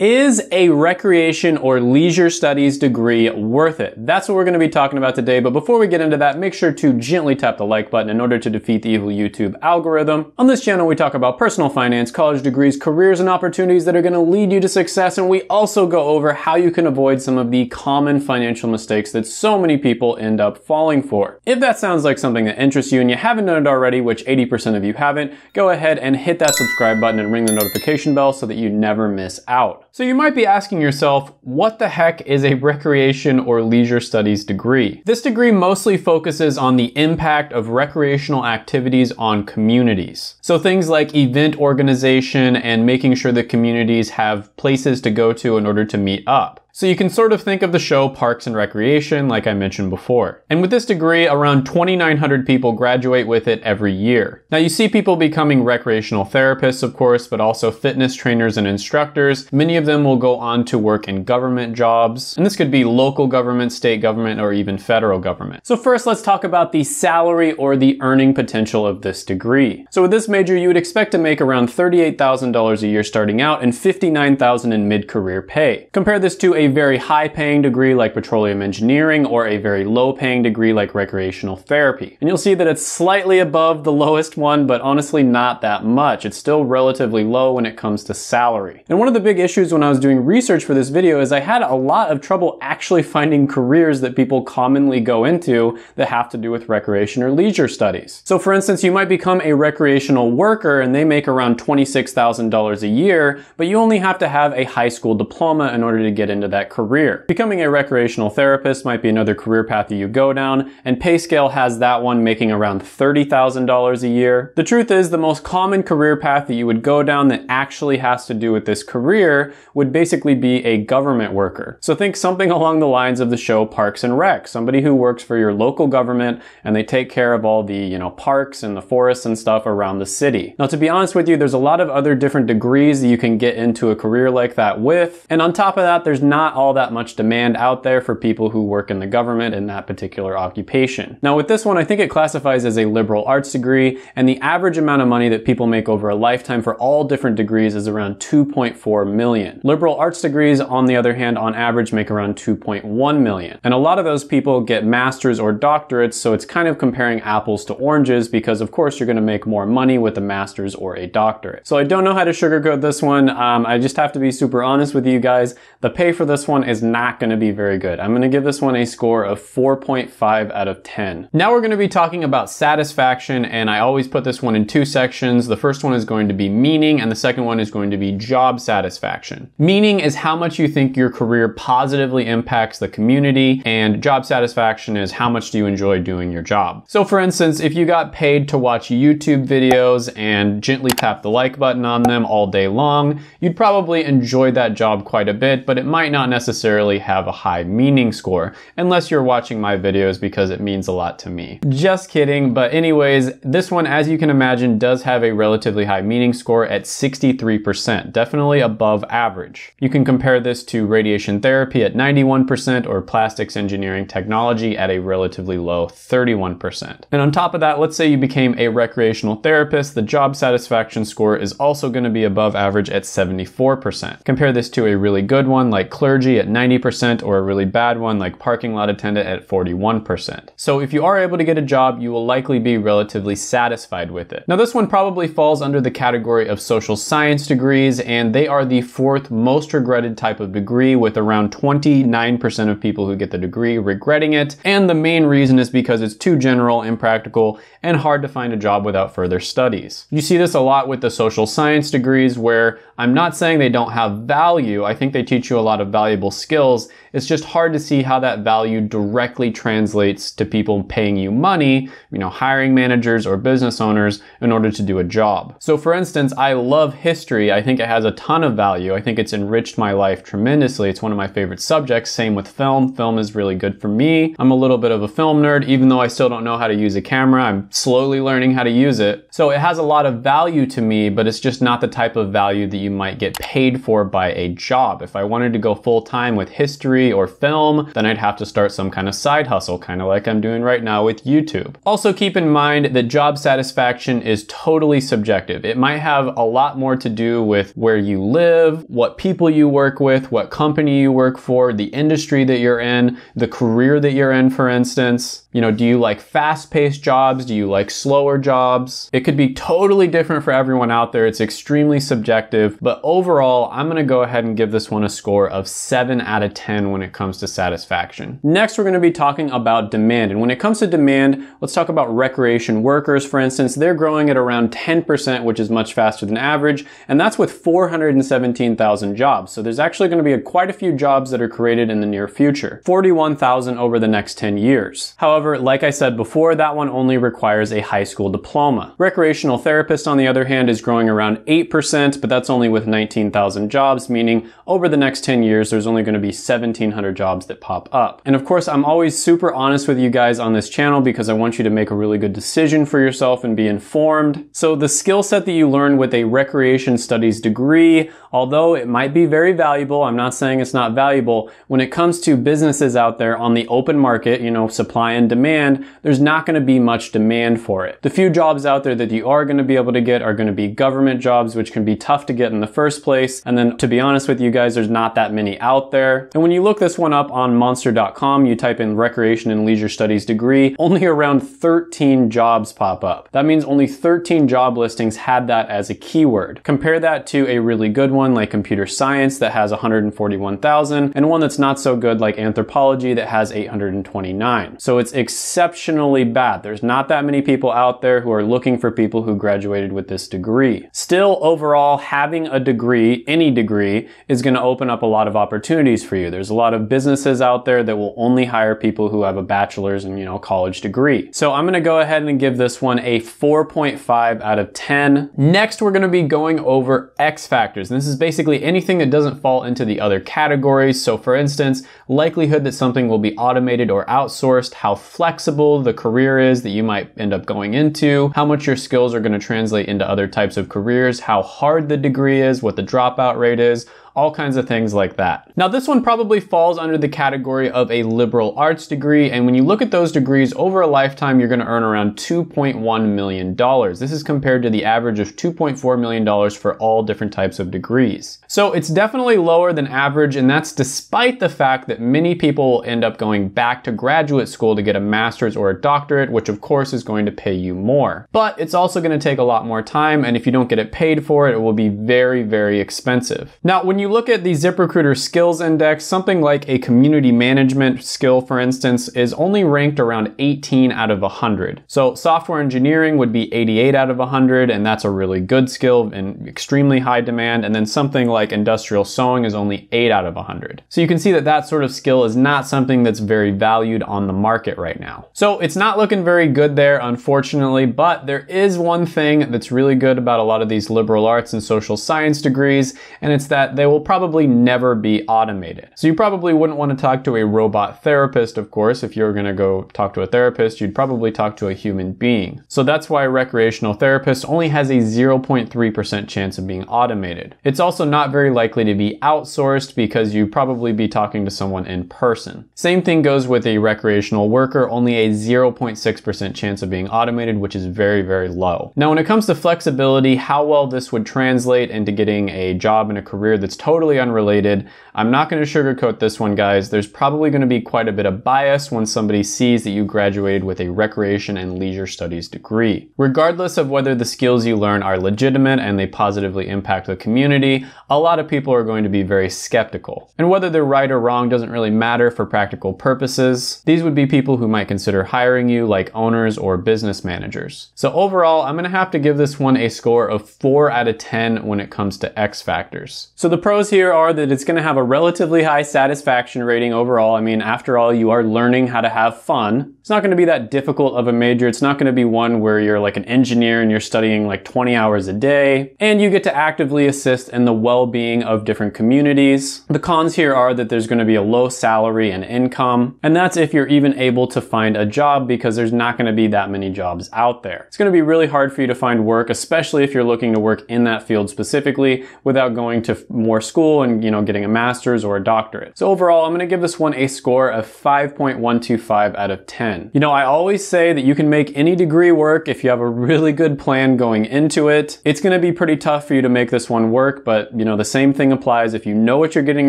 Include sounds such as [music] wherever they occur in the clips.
Is a recreation or leisure studies degree worth it? That's what we're going to be talking about today. But before we get into that, make sure to gently tap the like button in order to defeat the evil YouTube algorithm. On this channel, we talk about personal finance, college degrees, careers, and opportunities that are going to lead you to success. And we also go over how you can avoid some of the common financial mistakes that so many people end up falling for. If that sounds like something that interests you and you haven't done it already, which 80% of you haven't, go ahead and hit that subscribe button and ring the notification bell so that you never miss out. So you might be asking yourself, what the heck is a recreation or leisure studies degree? This degree mostly focuses on the impact of recreational activities on communities. So things like event organization and making sure that communities have places to go to in order to meet up. So you can sort of think of the show Parks and Recreation, like I mentioned before. And with this degree, around 2,900 people graduate with it every year. Now you see people becoming recreational therapists, of course, but also fitness trainers and instructors. Many of them will go on to work in government jobs. And this could be local government, state government, or even federal government. So first, let's talk about the salary or the earning potential of this degree. So with this major, you would expect to make around $38,000 a year starting out and $59,000 in mid-career pay. Compare this to a very high paying degree like petroleum engineering or a very low paying degree like recreational therapy. And you'll see that it's slightly above the lowest one, but honestly not that much. It's still relatively low when it comes to salary. And one of the big issues when I was doing research for this video is I had a lot of trouble actually finding careers that people commonly go into that have to do with recreation or leisure studies. So for instance, you might become a recreational worker and they make around $26,000 a year, but you only have to have a high school diploma in order to get into that career. Becoming a recreational therapist might be another career path that you go down, and PayScale has that one making around $30,000 a year. The truth is, the most common career path that you would go down that actually has to do with this career would basically be a government worker. So think something [laughs] along the lines of the show Parks and Rec, somebody who works for your local government and they take care of all the, you know, parks and the forests and stuff around the city. Now, to be honest with you, there's a lot of other different degrees that you can get into a career like that with. And on top of that, there's not not all that much demand out there for people who work in the government in that particular occupation. Now with this one, I think it classifies as a liberal arts degree, and the average amount of money that people make over a lifetime for all different degrees is around 2.4 million. Liberal arts degrees, on the other hand, on average make around 2.1 million. And a lot of those people get masters or doctorates, so it's kind of comparing apples to oranges because of course you're gonna make more money with a master's or a doctorate. So I don't know how to sugarcoat this one. Um, I just have to be super honest with you guys. The pay for this one is not going to be very good. I'm going to give this one a score of 4.5 out of 10. Now we're going to be talking about satisfaction and I always put this one in two sections. The first one is going to be meaning and the second one is going to be job satisfaction. Meaning is how much you think your career positively impacts the community and job satisfaction is how much do you enjoy doing your job. So for instance, if you got paid to watch YouTube videos and gently tap the like button on them all day long, you'd probably enjoy that job quite a bit, but it might not not necessarily have a high meaning score, unless you're watching my videos because it means a lot to me. Just kidding, but anyways, this one, as you can imagine, does have a relatively high meaning score at 63%, definitely above average. You can compare this to radiation therapy at 91% or plastics engineering technology at a relatively low 31%. And on top of that, let's say you became a recreational therapist, the job satisfaction score is also going to be above average at 74%. Compare this to a really good one like clergy clergy at 90% or a really bad one like parking lot attendant at 41%. So if you are able to get a job, you will likely be relatively satisfied with it. Now this one probably falls under the category of social science degrees and they are the fourth most regretted type of degree with around 29% of people who get the degree regretting it. And the main reason is because it's too general, impractical, and hard to find a job without further studies. You see this a lot with the social science degrees where I'm not saying they don't have value. I think they teach you a lot of valuable skills. It's just hard to see how that value directly translates to people paying you money, you know, hiring managers or business owners in order to do a job. So for instance, I love history. I think it has a ton of value. I think it's enriched my life tremendously. It's one of my favorite subjects. Same with film. Film is really good for me. I'm a little bit of a film nerd, even though I still don't know how to use a camera. I'm slowly learning how to use it. So it has a lot of value to me, but it's just not the type of value that you might get paid for by a job. If I wanted to go full time with history or film, then I'd have to start some kind of side hustle, kind of like I'm doing right now with YouTube. Also keep in mind that job satisfaction is totally subjective. It might have a lot more to do with where you live, what people you work with, what company you work for, the industry that you're in, the career that you're in, for instance. You know, do you like fast paced jobs? Do you like slower jobs? It could be totally different for everyone out there. It's extremely subjective, but overall, I'm gonna go ahead and give this one a score of 7 out of 10 when it comes to satisfaction. Next, we're gonna be talking about demand. And when it comes to demand, let's talk about recreation workers, for instance. They're growing at around 10%, which is much faster than average, and that's with 417,000 jobs. So there's actually gonna be a, quite a few jobs that are created in the near future. 41,000 over the next 10 years. However, like I said before, that one only requires a high school diploma. Recreational therapist, on the other hand, is growing around 8%, but that's only with 19,000 jobs, meaning over the next 10 years, there's only going to be 1,700 jobs that pop up. And of course, I'm always super honest with you guys on this channel because I want you to make a really good decision for yourself and be informed. So the skill set that you learn with a recreation studies degree, although it might be very valuable, I'm not saying it's not valuable, when it comes to businesses out there on the open market, you know, supply and demand, there's not going to be much demand for it. The few jobs out there that you are going to be able to get are going to be government jobs, which can be tough to get in the first place. And then to be honest with you guys, there's not that many out there. And when you look this one up on monster.com, you type in recreation and leisure studies degree, only around 13 jobs pop up. That means only 13 job listings had that as a keyword. Compare that to a really good one like computer science that has 141,000 and one that's not so good like anthropology that has 829. So it's exceptionally bad. There's not that many people out there who are looking for people who graduated with this degree. Still, overall, having a degree, any degree, is going to open up a lot of opportunities for you. There's a lot of businesses out there that will only hire people who have a bachelor's and, you know, college degree. So I'm going to go ahead and give this one a 4.5 out of 10. Next, we're going to be going over X factors. And this is basically anything that doesn't fall into the other categories. So for instance, likelihood that something will be automated or outsourced, how flexible the career is that you might end up going into, how much your skills are going to translate into other types of careers, how hard the degree is, what the dropout rate is, all kinds of things like that. Now this one probably falls under the category of a liberal arts degree and when you look at those degrees over a lifetime you're going to earn around 2.1 million dollars. This is compared to the average of 2.4 million dollars for all different types of degrees. So it's definitely lower than average and that's despite the fact that many people will end up going back to graduate school to get a master's or a doctorate which of course is going to pay you more. But it's also going to take a lot more time and if you don't get it paid for it, it will be very, very expensive. Now when you look at the ZipRecruiter skills index, something like a community management skill, for instance, is only ranked around 18 out of 100. So software engineering would be 88 out of 100, and that's a really good skill and extremely high demand. And then something like industrial sewing is only 8 out of 100. So you can see that that sort of skill is not something that's very valued on the market right now. So it's not looking very good there, unfortunately, but there is one thing that's really good about a lot of these liberal arts and social science degrees, and it's that they will probably never be automated. So you probably wouldn't want to talk to a robot therapist, of course. If you're going to go talk to a therapist, you'd probably talk to a human being. So that's why a recreational therapist only has a 0.3% chance of being automated. It's also not very likely to be outsourced because you'd probably be talking to someone in person. Same thing goes with a recreational worker, only a 0.6% chance of being automated, which is very, very low. Now, when it comes to flexibility, how well this would translate into getting a job and a career that's totally unrelated, I'm not going to sugarcoat this one, guys. There's probably going to be quite a bit of bias when somebody sees that you graduated with a recreation and leisure studies degree. Regardless of whether the skills you learn are legitimate and they positively impact the community, a lot of people are going to be very skeptical. And whether they're right or wrong doesn't really matter for practical purposes. These would be people who might consider hiring you like owners or business managers. So overall, I'm going to have to give this one a score of 4 out of 10 when it comes to X factors. So the pros here are that it's going to have a relatively high satisfaction rating overall. I mean, after all, you are learning how to have fun. It's not going to be that difficult of a major. It's not going to be one where you're like an engineer and you're studying like 20 hours a day. And you get to actively assist in the well-being of different communities. The cons here are that there's going to be a low salary and income. And that's if you're even able to find a job because there's not going to be that many jobs out there. It's going to be really hard for you to find work, especially if you're looking to work in that field specifically without going to more school and, you know, getting a master's or a doctorate. So overall, I'm going to give this one a score of 5.125 out of 10. You know, I always say that you can make any degree work if you have a really good plan going into it. It's going to be pretty tough for you to make this one work, but you know, the same thing applies. If you know what you're getting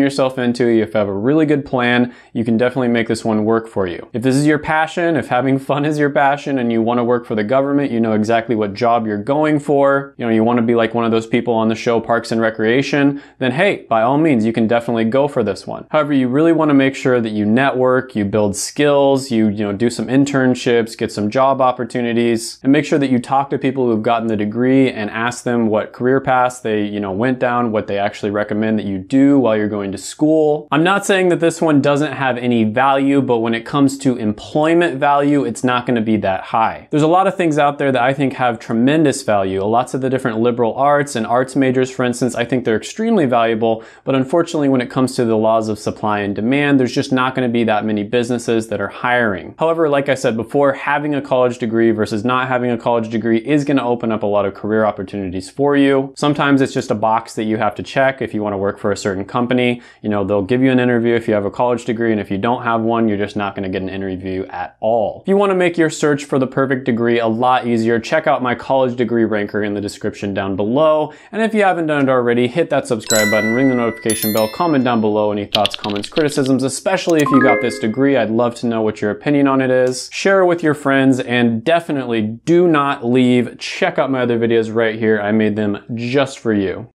yourself into, if you have a really good plan, you can definitely make this one work for you. If this is your passion, if having fun is your passion and you want to work for the government, you know exactly what job you're going for, you know, you want to be like one of those people on the show Parks and Recreation, then hey, by all means, you can definitely go for this one. However, you really want to make sure that you network, you build skills, you, you know, do some internships, get some job opportunities, and make sure that you talk to people who've gotten the degree and ask them what career paths they, you know, went down, what they actually recommend that you do while you're going to school. I'm not saying that this one doesn't have any value, but when it comes to employment value, it's not going to be that high. There's a lot of things out there that I think have tremendous value. Lots of the different liberal arts and arts majors, for instance, I think they're extremely valuable, but unfortunately, when it comes to the laws of supply and demand, there's just not going to be that many businesses that are hiring. However, like I said before, having a college degree versus not having a college degree is going to open up a lot of career opportunities for you. Sometimes it's just a box that you have to check if you want to work for a certain company. You know, they'll give you an interview if you have a college degree, and if you don't have one, you're just not going to get an interview at all. If you want to make your search for the perfect degree a lot easier, check out my college degree ranker in the description down below. And if you haven't done it already, hit that subscribe button, ring the notification bell, comment down below any thoughts, comments, criticisms, especially if you got this degree. I'd love to know what your opinion on it is. Share it with your friends and definitely do not leave. Check out my other videos right here. I made them just for you.